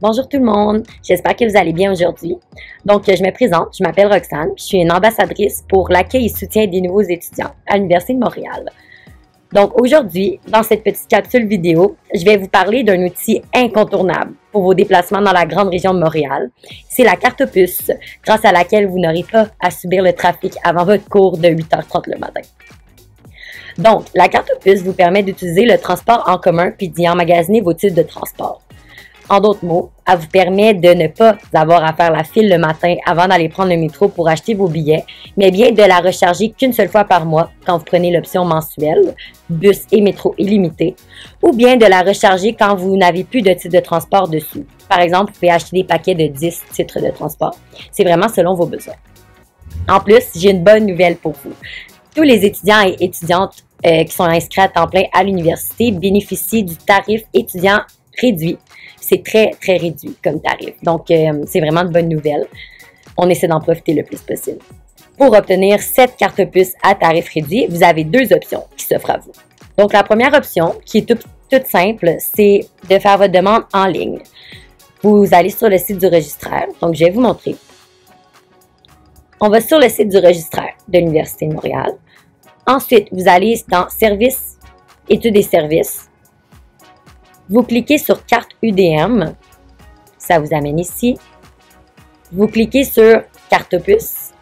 Bonjour tout le monde, j'espère que vous allez bien aujourd'hui. Donc, je me présente, je m'appelle Roxane, je suis une ambassadrice pour l'accueil et soutien des nouveaux étudiants à l'Université de Montréal. Donc, aujourd'hui, dans cette petite capsule vidéo, je vais vous parler d'un outil incontournable pour vos déplacements dans la grande région de Montréal. C'est la carte puce, grâce à laquelle vous n'aurez pas à subir le trafic avant votre cours de 8h30 le matin. Donc, la carte puce vous permet d'utiliser le transport en commun puis d'y emmagasiner vos titres de transport. En d'autres mots, elle vous permet de ne pas avoir à faire la file le matin avant d'aller prendre le métro pour acheter vos billets, mais bien de la recharger qu'une seule fois par mois quand vous prenez l'option mensuelle, bus et métro illimité, ou bien de la recharger quand vous n'avez plus de titre de transport dessus. Par exemple, vous pouvez acheter des paquets de 10 titres de transport. C'est vraiment selon vos besoins. En plus, j'ai une bonne nouvelle pour vous. Tous les étudiants et étudiantes euh, qui sont inscrits à temps plein à l'université bénéficient du tarif étudiant réduit c'est très, très réduit comme tarif. Donc, euh, c'est vraiment de bonnes nouvelles. On essaie d'en profiter le plus possible. Pour obtenir cette carte puce à tarif réduit, vous avez deux options qui s'offrent à vous. Donc, la première option, qui est toute, simple, c'est de faire votre demande en ligne. Vous allez sur le site du registraire. Donc, je vais vous montrer. On va sur le site du registraire de l'Université de Montréal. Ensuite, vous allez dans Services, Études et services. Vous cliquez sur carte UDM. Ça vous amène ici. Vous cliquez sur carte puce.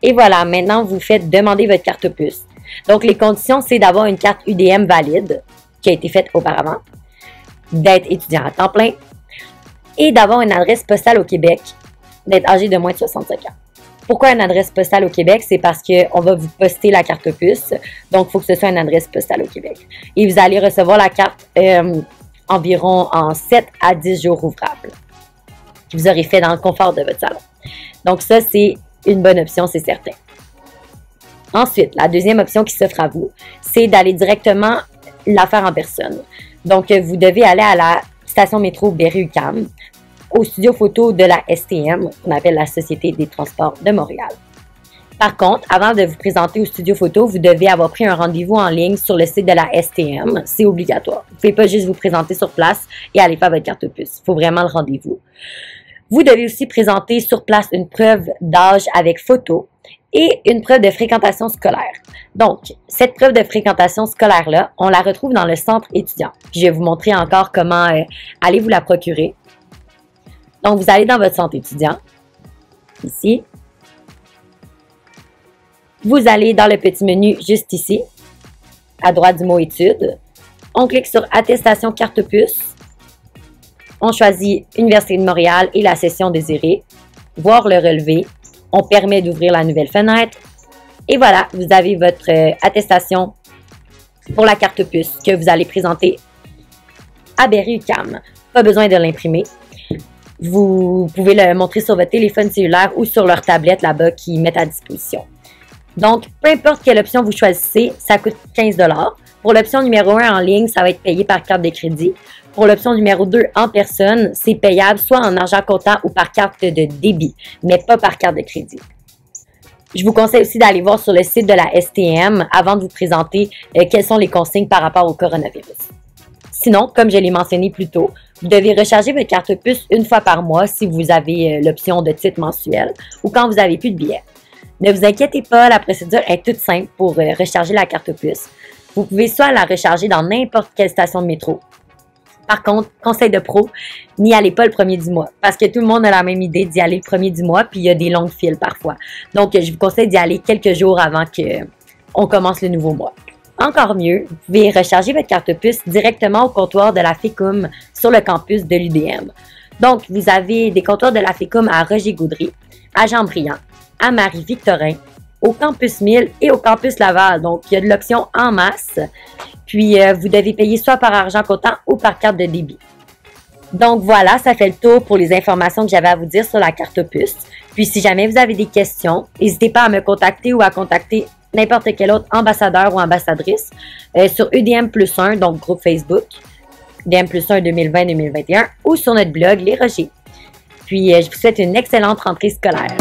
Et voilà, maintenant vous faites demander votre carte puce. Donc les conditions, c'est d'avoir une carte UDM valide qui a été faite auparavant, d'être étudiant à temps plein et d'avoir une adresse postale au Québec, d'être âgé de moins de 65 ans. Pourquoi une adresse postale au Québec? C'est parce qu'on va vous poster la carte puce. Donc, il faut que ce soit une adresse postale au Québec. Et vous allez recevoir la carte euh, environ en 7 à 10 jours ouvrables que vous aurez fait dans le confort de votre salon. Donc ça, c'est une bonne option, c'est certain. Ensuite, la deuxième option qui s'offre à vous, c'est d'aller directement la faire en personne. Donc, vous devez aller à la station métro Berry-UQAM, au studio photo de la STM, qu'on appelle la Société des transports de Montréal. Par contre, avant de vous présenter au studio photo, vous devez avoir pris un rendez-vous en ligne sur le site de la STM. C'est obligatoire. Vous ne pouvez pas juste vous présenter sur place et aller faire votre carte puce. Il faut vraiment le rendez-vous. Vous devez aussi présenter sur place une preuve d'âge avec photo et une preuve de fréquentation scolaire. Donc, cette preuve de fréquentation scolaire-là, on la retrouve dans le centre étudiant. Je vais vous montrer encore comment euh, aller vous la procurer. Donc, vous allez dans votre centre étudiant, ici, vous allez dans le petit menu juste ici, à droite du mot études. On clique sur attestation carte puce. On choisit Université de Montréal et la session désirée. Voir le relevé. On permet d'ouvrir la nouvelle fenêtre. Et voilà, vous avez votre euh, attestation pour la carte puce que vous allez présenter à Berry UQAM. Pas besoin de l'imprimer. Vous pouvez le montrer sur votre téléphone cellulaire ou sur leur tablette là-bas qui mettent à disposition. Donc, peu importe quelle option vous choisissez, ça coûte 15 Pour l'option numéro 1 en ligne, ça va être payé par carte de crédit. Pour l'option numéro 2 en personne, c'est payable soit en argent comptant ou par carte de débit, mais pas par carte de crédit. Je vous conseille aussi d'aller voir sur le site de la STM avant de vous présenter euh, quelles sont les consignes par rapport au coronavirus. Sinon, comme je l'ai mentionné plus tôt, vous devez recharger votre carte puce une fois par mois si vous avez euh, l'option de titre mensuel ou quand vous n'avez plus de billets. Ne vous inquiétez pas, la procédure est toute simple pour euh, recharger la carte puce. Vous pouvez soit la recharger dans n'importe quelle station de métro. Par contre, conseil de pro, n'y allez pas le premier du mois parce que tout le monde a la même idée d'y aller le premier du mois puis il y a des longues files parfois. Donc, je vous conseille d'y aller quelques jours avant que on commence le nouveau mois. Encore mieux, vous pouvez recharger votre carte puce directement au comptoir de la FECUM sur le campus de l'UDM. Donc, vous avez des comptoirs de la FECUM à Roger-Gaudry, à Jean-Briand, à Marie-Victorin, au campus 1000 et au campus Laval. Donc, il y a de l'option en masse. Puis, euh, vous devez payer soit par argent comptant ou par carte de débit. Donc voilà, ça fait le tour pour les informations que j'avais à vous dire sur la carte puce. Puis si jamais vous avez des questions, n'hésitez pas à me contacter ou à contacter n'importe quel autre ambassadeur ou ambassadrice euh, sur UDM plus 1, donc groupe Facebook, UDM plus 1 2020-2021 ou sur notre blog Les Rogers. Puis euh, je vous souhaite une excellente rentrée scolaire.